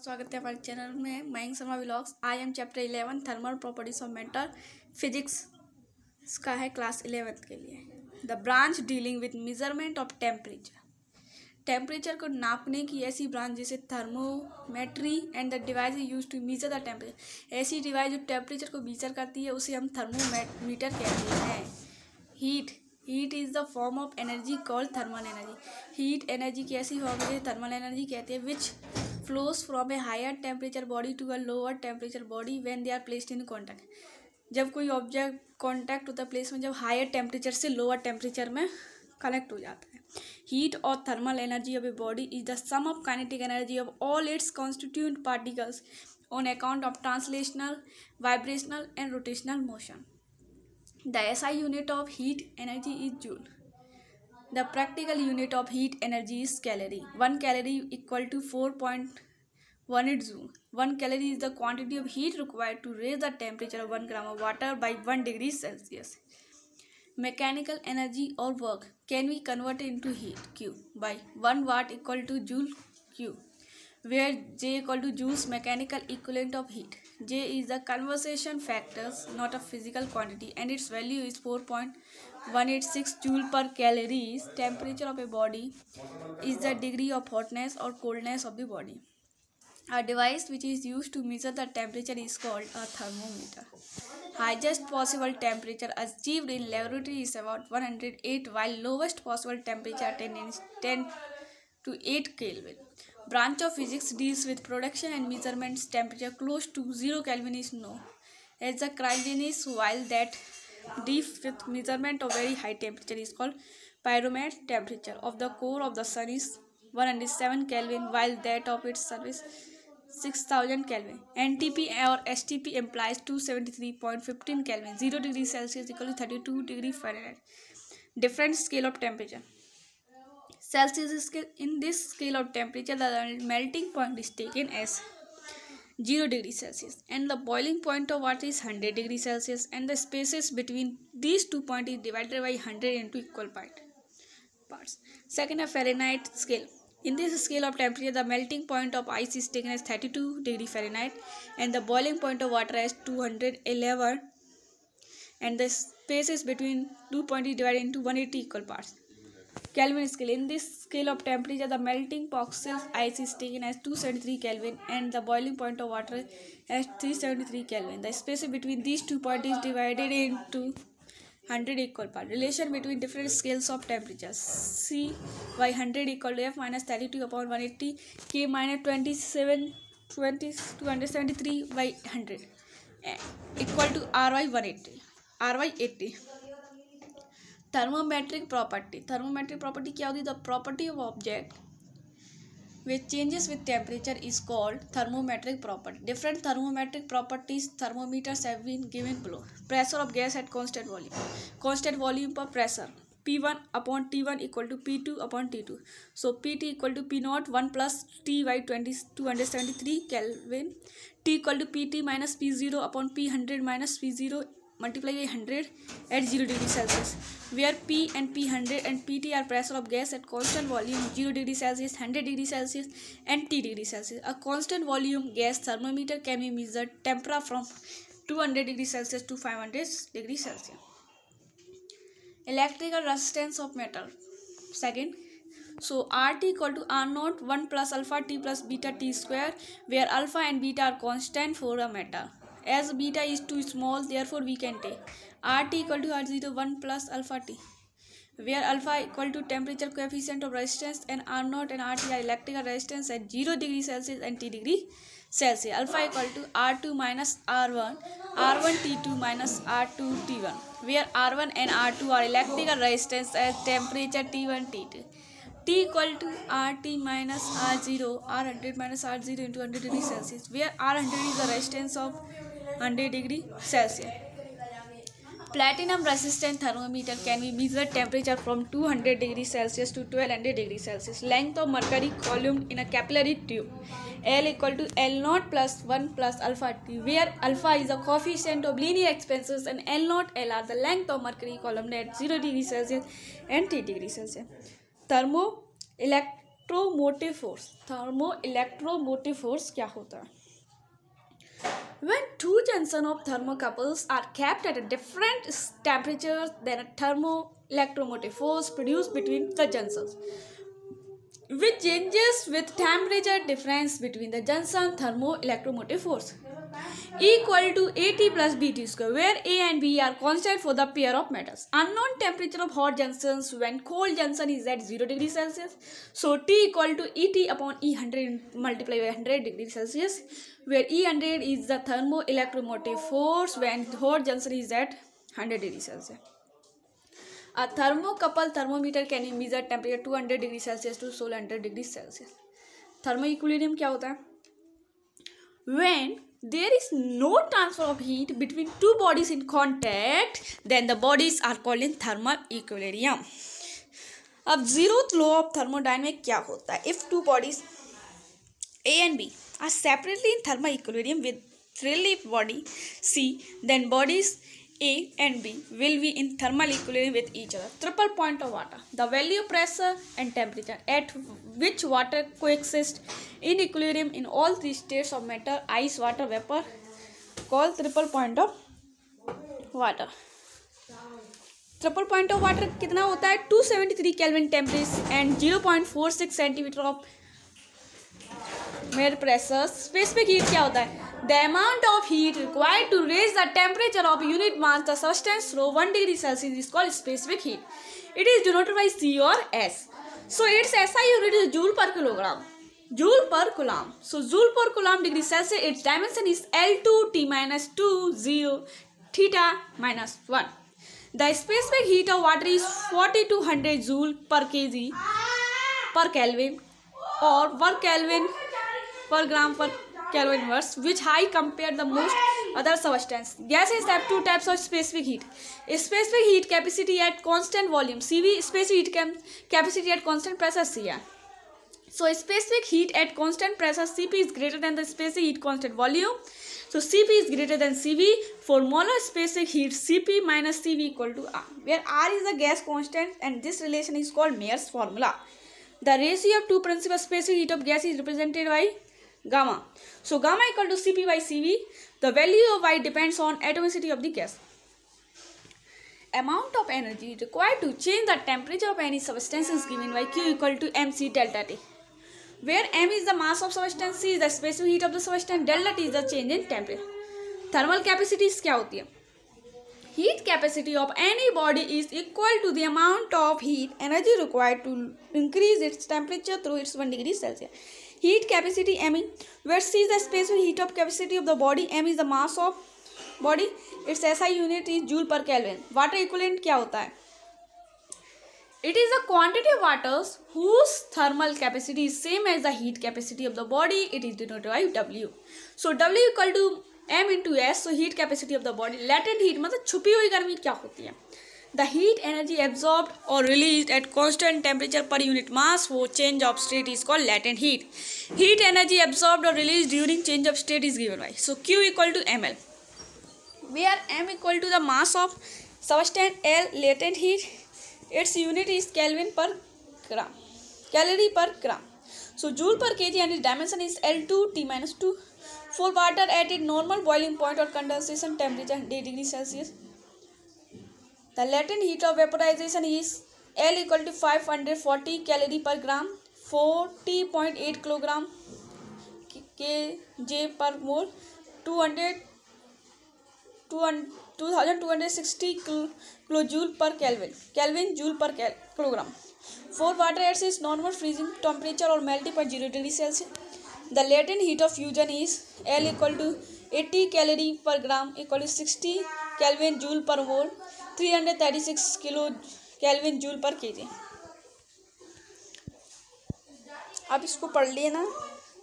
स्वागत है हमारे चैनल में Mayank Sharma blogs I am chapter eleven thermal properties of metal physics इसका है क्लास इलेवेंथ के लिए the branch dealing with measurement of temperature temperature को नापने की ऐसी ब्रांच जिसे thermometry and the device use to measure the temperature ऐसी डिवाइस जो टेम्परेचर को मीजर करती है उसे हम थर्मोमीटर कहते हैं heat heat is the form of energy called thermal energy heat energy की ऐसी फॉर्म थर्मल एनर्जी कहते हैं which flows from a higher temperature body to a lower temperature body when they are placed in contact जब कोई object contact होता है place में जब हायर टेम्परेचर से लोअर टेम्परेचर में कनेक्ट हो जाता है हीट और thermal energy of a body is the sum of kinetic energy of all its constituent particles on account of translational vibrational and rotational motion the S I unit of heat energy is joule The practical unit of heat energy is calorie. 1 calorie equal to 4.1 joule. 1 calorie is the quantity of heat required to raise the temperature of 1 gram of water by 1 degree Celsius. Mechanical energy or work can be converted into heat Q by 1 watt equal to joule Q where J equal to joules mechanical equivalent of heat. J is the conversion factors not a physical quantity and its value is 4.186 joule per calories. Temperature of a body is the degree of hotness or coldness of the body. A device which is used to measure the temperature is called a thermometer. Highest possible temperature achieved in laboratory is about 108 while lowest possible temperature attained is 10 to 8 Kelvin branch of physics deals with production and measurements temperature close to 0 Kelvin is known as the cryogenics while that deals with measurement of very high temperature is called pyromet temperature of the core of the sun is 107 Kelvin while that of its surface 6000 Kelvin. NTP or STP implies 273.15 Kelvin. 0 degree Celsius equal to 32 degree Fahrenheit. Different scale of temperature. Celsius scale. In this scale of temperature, the melting point is taken as 0 degree Celsius and the boiling point of water is 100 degree Celsius and the spaces between these two points is divided by 100 into equal part parts. Second a Fahrenheit scale. In this scale of temperature the melting point of ice is taken as 32 degree Fahrenheit and the boiling point of water as 211 and the spaces between two points is divided into 180 equal parts. Kelvin scale. In this scale of temperature, the melting process ice is taken as 273 Kelvin and the boiling point of water as 373 Kelvin. The space between these two points is divided into 100 equal part. Relation between different scales of temperature. C by 100 equal to F minus 32 upon 180 K minus 27 20 273 by 100 equal to R by 180. R by 80. Thermometric property thermometric property क्या होती है the property of object with changes with temperature is called thermometric property different thermometric properties thermometer been given below pressure of gas at constant volume constant volume पर pressure P one upon T one equal to P two upon T two so P T equal to P naught one plus T Y twenty two hundred seventy three kelvin T equal to P T minus P zero upon P hundred minus P zero multiply by 100 at 0 degree Celsius, where P and P100 and PT are pressure of gas at constant volume 0 degree Celsius, 100 degree Celsius and T degree Celsius. A constant volume gas thermometer can be measured temperature from 200 degree Celsius to 500 degree Celsius. Electrical resistance of metal. Second, so RT equal to R naught 1 plus alpha T plus beta T square where alpha and beta are constant for a metal. As beta is too small, therefore we can take RT equal to R0 1 plus alpha T where alpha equal to temperature coefficient of resistance and R 0 and RT are electrical resistance at 0 degree Celsius and T degree Celsius. Alpha equal to R2 minus R1, R1 T2 minus R2 T1, where R1 and R2 are electrical resistance at temperature T1 T2. T equal to RT minus R0, R100 minus R0 into 100 degrees Celsius, where R100 is the resistance of 100 degree Celsius. Platinum resistant thermometer can be measured temperature from 200 degrees Celsius to 1200 degrees Celsius. Length of mercury column in a capillary tube. L equal to L0 plus 1 plus alpha t, where alpha is the coefficient of linear expansions and L0, L are the length of mercury column at 0 degrees Celsius and T degrees Celsius. Thermoelectromotive force. Thermoelectromotive force क्या होता है? When two junctions of thermocouples are kept at a different temperature than a thermoelectromotive force produced between the junctions, which changes with temperature difference between the junction thermoelectromotive force. equal to AT plus BT square where A and B are constant for the pair of metals. Unknown temperature of hot junctions when cold junction is at 0 degree Celsius. So T equal to ET upon E100 multiplied by 100 degree Celsius where E100 is the thermoelectromotive force when hot junction is at 100 degree Celsius. A thermocouple thermometer can measure temperature 200 degree Celsius to 1600 degree Celsius. Thermo equilibrium क्या होता है when there is no transfer of heat between two bodies in contact then the bodies are called in thermal equilibrium अब zeroth law of thermodynamic क्या होता है if two bodies A and B are separately in thermal equilibrium with relief body C then bodies A and B will be in thermal equilibrium with each other. Triple point of water. The value pressure and temperature at which water coexist in equilibrium in all three states of matter, ice, water, vapor called triple point of water. Triple point of water कितना होता है 273 seventy three kelvin temperature and 0.46 centimetre of मेयर pressure specific heat क्या होता है the amount of heat required to raise the temperature of unit mass the substance through one degree Celsius is called specific heat it is denoted by C और S so its SI unit is joule per kilogram joule per coulomb so joule per coulomb degree Celsius its dimension is L two T minus two zero theta minus one the specific heat of water is forty two hundred joule per K G per kelvin और one kelvin per gram per Kelvin inverse which high compared the most other substance. Gases have two types of specific heat. specific heat capacity at constant volume CV specific heat cap capacity at constant pressure Cp. So specific heat at constant pressure CP is greater than the specific heat constant volume. So CP is greater than CV for molar specific heat CP minus CV equal to R where R is the gas constant and this relation is called Mayer's formula. The ratio of two principal specific heat of gas is represented by gamma. So gamma equal to Cp by Cv. The value of Y depends on atomicity of the gas. Amount of energy required to change the temperature of any substance is given by Q equal to mc delta T. Where m is the mass of substance, c is the specific heat of the substance, delta T is the change in temperature. Thermal capacity is क्या होती है Heat capacity of any body is equal to the amount of heat energy required to increase its temperature through its one degree Celsius. heat capacity m where c is the spatial heat up capacity of the body m is the mass of body its SI unit is joule per kelvin water equivalent क्या होता है it is the quantity of waters whose thermal capacity is same as the heat capacity of the body it is denoted by w so w equal to m into s so heat capacity of the body latent heat मतलब छुपी हुई गर्मी क्या होती है The heat energy absorbed or released at constant temperature per unit mass for change of state is called latent heat. Heat energy absorbed or released during change of state is given by. So Q equal to ml. Where m equal to the mass of substance L latent heat. Its unit is Kelvin per gram. Calorie per gram. So joule per kg and its dimension is L2 T minus 2. For water at its normal boiling point or condensation temperature 100 degree Celsius. The latent heat of vaporization is L equal to five hundred forty calorie per gram forty point eight kilogram K J per mole two hundred two two thousand two hundred sixty per kelvin kelvin joule per kilogram for water its is normal freezing temperature और melty पर zero degree Celsius the latent heat of fusion is L equal to eighty calorie per gram equal to sixty kelvin joule per mole three hundred thirty six kilo kelvin joule per K G आप इसको पढ़ लिए ना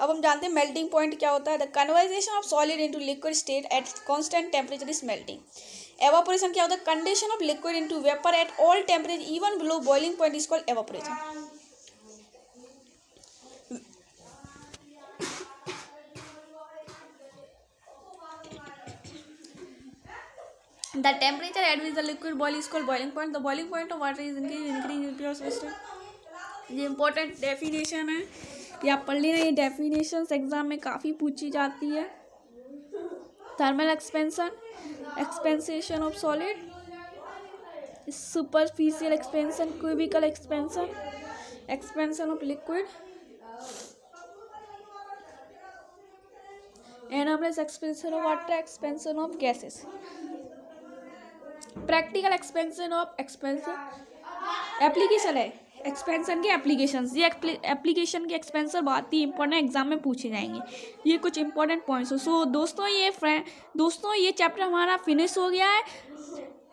अब हम जानते हैं melting point क्या होता है the conversion of solid into liquid state at constant temperature is melting evaporation क्या होता है condition of liquid into vapour at all temperature even below boiling point is called evaporation The temperature at which the liquid boils is called boiling point. The boiling point of water is increasing increasing in pure system. ये important definition है ये आप पढ़ लेना ये definition exam में काफ़ी पूछी जाती है thermal expansion expansion of solid superficial expansion cubical expansion expansion of liquid and हमने expansion of water expansion of gases practical expansion of expansion application है एक्सपेंशन के एप्लीकेशन ये एप्लीकेशन के एक्सपेंसर बहुत ही इंपॉर्टेंट एग्जाम में पूछे जाएंगे ये कुछ इंपॉर्टेंट पॉइंट्स हो सो so, दोस्तों ये फ्रेंड दोस्तों ये चैप्टर हमारा फिनिश हो गया है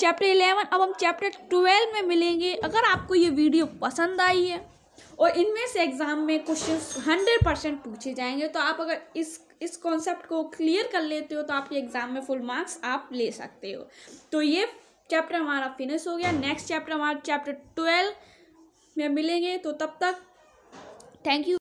चैप्टर इलेवन अब हम चैप्टर ट्वेल्व में मिलेंगे अगर आपको ये वीडियो पसंद आई है और इनमें से एग्ज़ाम में क्वेश्चन हंड्रेड परसेंट पूछे जाएंगे तो आप अगर इस इस कॉन्सेप्ट को क्लियर कर लेते हो तो आपके एग्ज़ाम में फुल मार्क्स आप ले सकते हो तो ये चैप्टर हमारा फिनिश हो गया नेक्स्ट चैप्टर हमारा चैप्टर ट्वेल्व में मिलेंगे तो तब तक थैंक यू